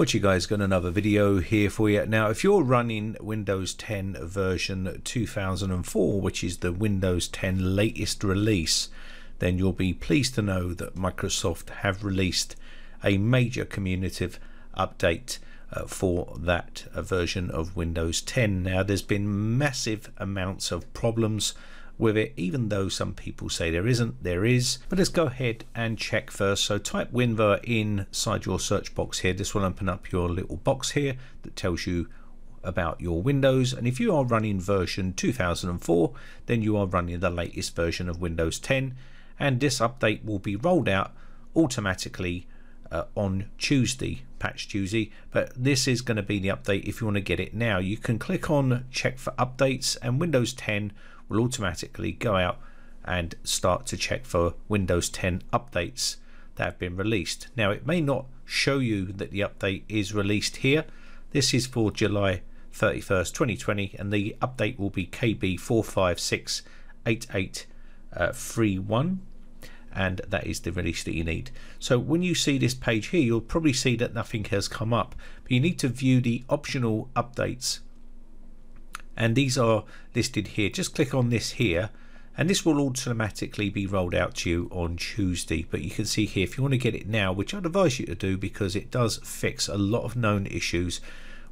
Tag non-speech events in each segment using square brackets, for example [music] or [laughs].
What you guys got another video here for you. Now if you're running Windows 10 version 2004 which is the Windows 10 latest release then you'll be pleased to know that Microsoft have released a major cumulative update uh, for that uh, version of Windows 10. Now there's been massive amounts of problems with it even though some people say there isn't there is. But let's go ahead and check first. So type winver inside your search box here. This will open up your little box here that tells you about your Windows. And if you are running version 2004 then you are running the latest version of Windows 10 and this update will be rolled out automatically uh, on Tuesday, patch Tuesday, but this is going to be the update if you want to get it now. You can click on check for updates and Windows 10 will automatically go out and start to check for Windows 10 updates that have been released. Now it may not show you that the update is released here. This is for July 31st 2020 and the update will be KB4568831 uh, and that is the release that you need. So when you see this page here, you'll probably see that nothing has come up, but you need to view the optional updates. And these are listed here. Just click on this here and this will automatically be rolled out to you on Tuesday. But you can see here, if you want to get it now, which I'd advise you to do because it does fix a lot of known issues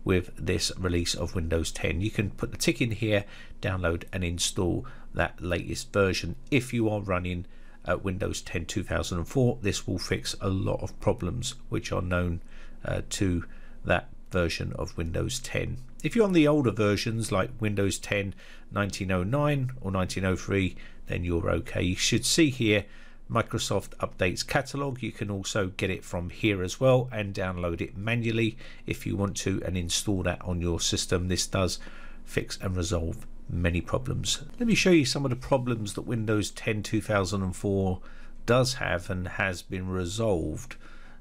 with this release of Windows 10. You can put the tick in here, download and install that latest version if you are running uh, Windows 10 2004 this will fix a lot of problems which are known uh, to that version of Windows 10 if you're on the older versions like Windows 10 1909 or 1903 then you're okay you should see here Microsoft Updates catalog you can also get it from here as well and download it manually if you want to and install that on your system this does fix and resolve many problems. Let me show you some of the problems that Windows 10 2004 does have and has been resolved.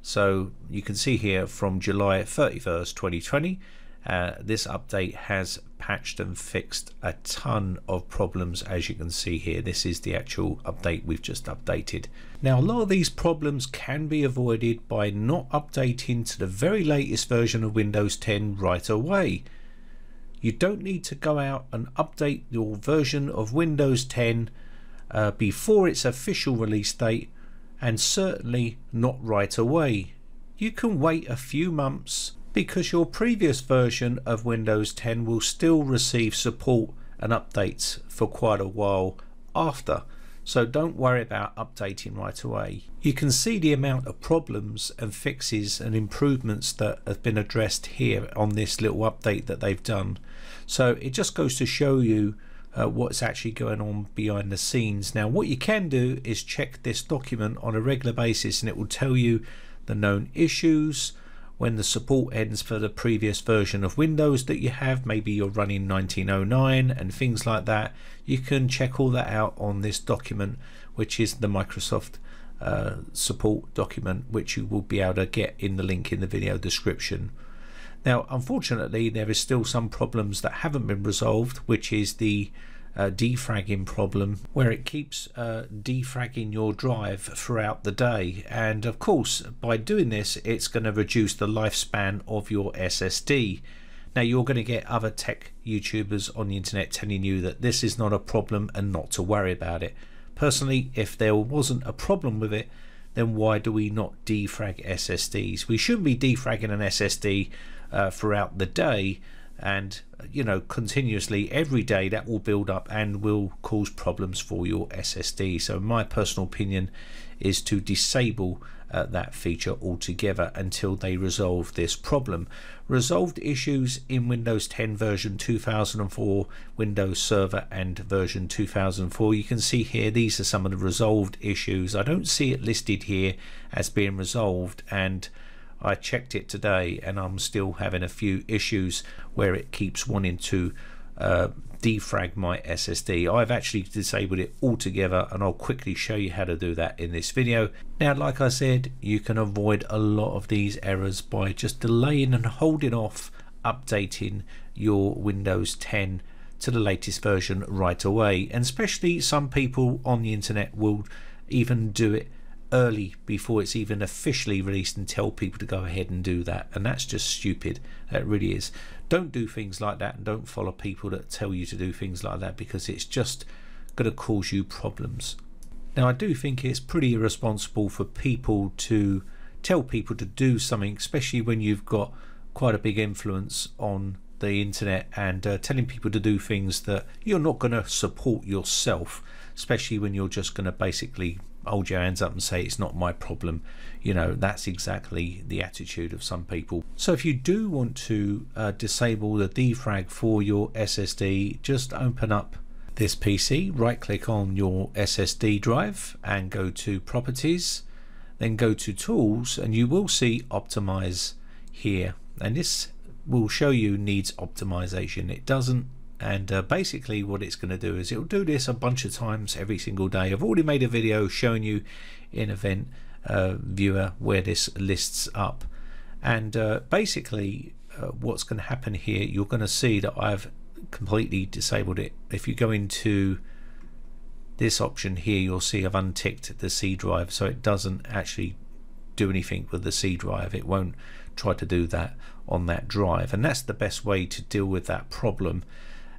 So you can see here from July 31st 2020 uh, this update has patched and fixed a ton of problems as you can see here. This is the actual update we've just updated. Now a lot of these problems can be avoided by not updating to the very latest version of Windows 10 right away. You don't need to go out and update your version of Windows 10 uh, before its official release date and certainly not right away. You can wait a few months because your previous version of Windows 10 will still receive support and updates for quite a while after so don't worry about updating right away. You can see the amount of problems and fixes and improvements that have been addressed here on this little update that they've done. So it just goes to show you uh, what's actually going on behind the scenes. Now what you can do is check this document on a regular basis and it will tell you the known issues, when the support ends for the previous version of Windows that you have. Maybe you're running 1909 and things like that. You can check all that out on this document, which is the Microsoft uh, support document, which you will be able to get in the link in the video description. Now, unfortunately, there is still some problems that haven't been resolved, which is the uh, defragging problem where it keeps uh, defragging your drive throughout the day. And of course by doing this it's going to reduce the lifespan of your SSD now you're going to get other tech YouTubers on the internet telling you that this is not a problem and not to worry about it. Personally if there wasn't a problem with it then why do we not defrag SSDs we shouldn't be defragging an SSD uh, throughout the day and you know continuously every day that will build up and will cause problems for your SSD so my personal opinion is to disable uh, that feature altogether until they resolve this problem. Resolved issues in Windows 10 version 2004 Windows Server and version 2004 you can see here these are some of the resolved issues. I don't see it listed here as being resolved and I checked it today and I'm still having a few issues where it keeps wanting to uh, defrag my SSD. I've actually disabled it altogether and I'll quickly show you how to do that in this video. Now like I said you can avoid a lot of these errors by just delaying and holding off updating your Windows 10 to the latest version right away and especially some people on the internet will even do it early before it's even officially released and tell people to go ahead and do that and that's just stupid that really is don't do things like that and don't follow people that tell you to do things like that because it's just going to cause you problems. Now I do think it's pretty irresponsible for people to tell people to do something especially when you've got quite a big influence on the internet and uh, telling people to do things that you're not going to support yourself especially when you're just going to basically hold your hands up and say it's not my problem. You know that's exactly the attitude of some people. So if you do want to uh, disable the defrag for your SSD just open up this PC right click on your SSD drive and go to properties then go to tools and you will see optimize here. And this will show you needs optimization. It doesn't and uh, basically what it's going to do is it'll do this a bunch of times every single day. I've already made a video showing you in event uh, viewer where this lists up. And uh, basically uh, what's going to happen here you're going to see that I've completely disabled it. If you go into this option here you'll see I've unticked the C drive so it doesn't actually do anything with the C drive. It won't try to do that on that drive. And that's the best way to deal with that problem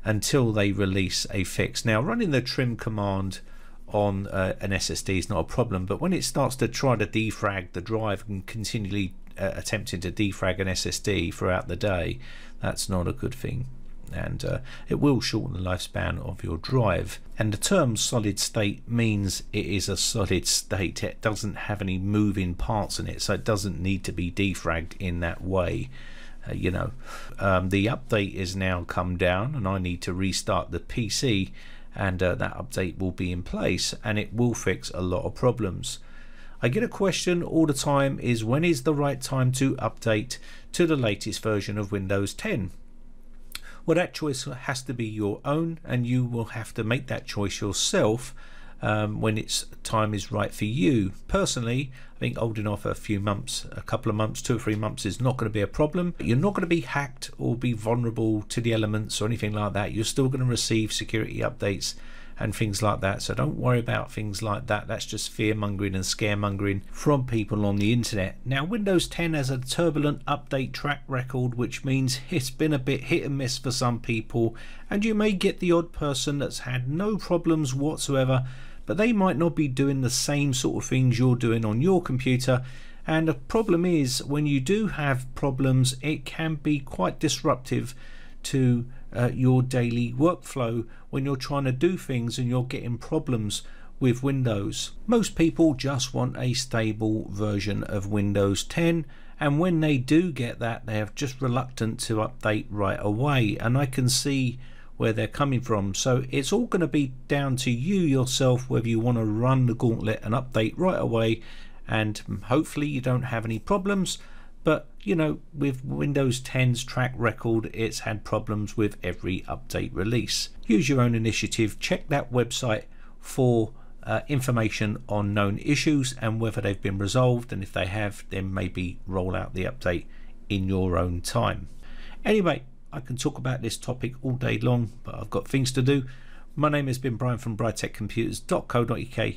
until they release a fix. Now running the trim command on uh, an SSD is not a problem but when it starts to try to defrag the drive and continually uh, attempting to defrag an SSD throughout the day that's not a good thing. And uh, it will shorten the lifespan of your drive. And the term solid state means it is a solid state. It doesn't have any moving parts in it so it doesn't need to be defragged in that way uh, you know um, the update is now come down and I need to restart the PC and uh, that update will be in place and it will fix a lot of problems. I get a question all the time is when is the right time to update to the latest version of Windows 10 well that choice has to be your own and you will have to make that choice yourself um, when its time is right for you. Personally, I think holding off a few months, a couple of months, two or three months is not going to be a problem. You're not going to be hacked or be vulnerable to the elements or anything like that. You're still going to receive security updates and things like that. So don't worry about things like that. That's just fear mongering and scaremongering from people on the internet. Now, Windows 10 has a turbulent update track record, which means [laughs] it's been a bit hit and miss for some people, and you may get the odd person that's had no problems whatsoever but they might not be doing the same sort of things you're doing on your computer and the problem is when you do have problems it can be quite disruptive to uh, your daily workflow when you're trying to do things and you're getting problems with Windows. Most people just want a stable version of Windows 10 and when they do get that they are just reluctant to update right away and I can see where they're coming from. So it's all going to be down to you yourself whether you want to run the gauntlet and update right away and hopefully you don't have any problems. But you know, with Windows 10's track record, it's had problems with every update release. Use your own initiative, check that website for uh, information on known issues and whether they've been resolved. And if they have, then maybe roll out the update in your own time. Anyway, I can talk about this topic all day long, but I've got things to do. My name has been Brian from briteccomputers.co.uk.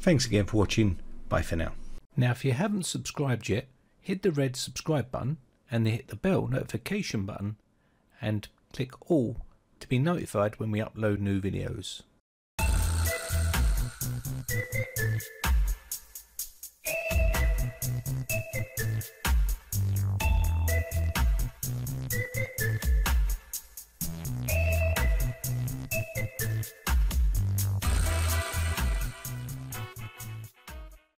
Thanks again for watching. Bye for now. Now, if you haven't subscribed yet, hit the red subscribe button and then hit the bell notification button and click all to be notified when we upload new videos.